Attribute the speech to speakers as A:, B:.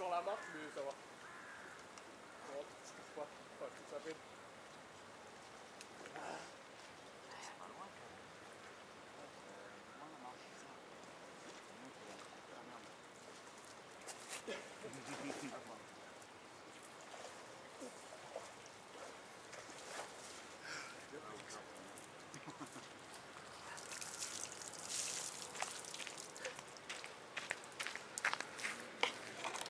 A: sur la marche, je voulais savoir.